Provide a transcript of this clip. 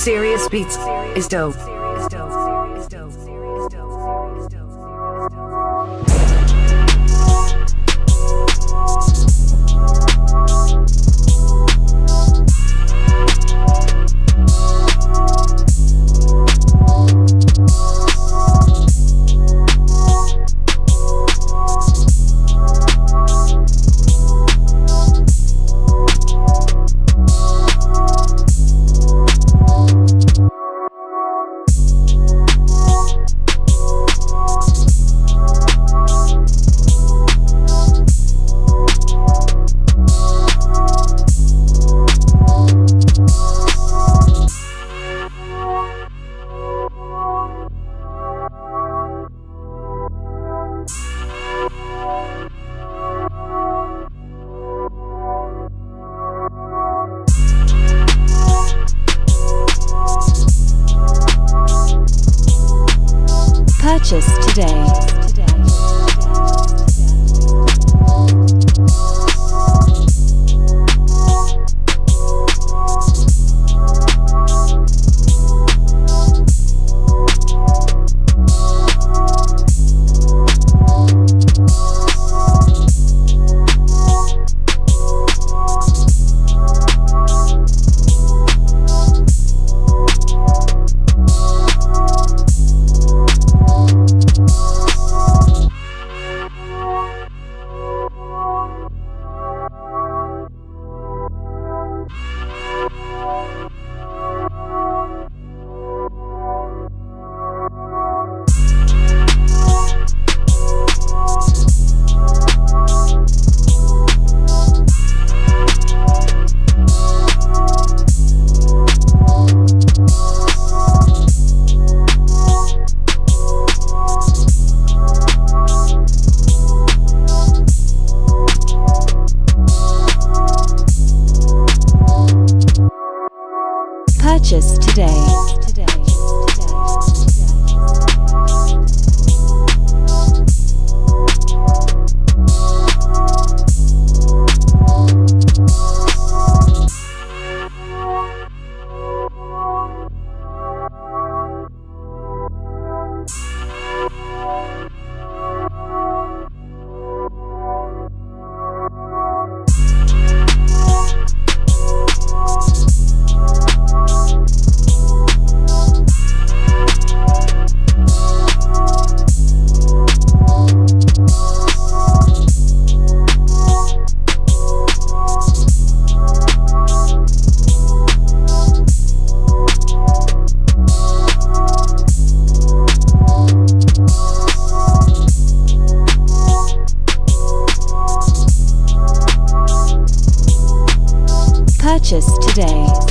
Serious Beats is dope. Purchase today. Purchase today. Purchase today.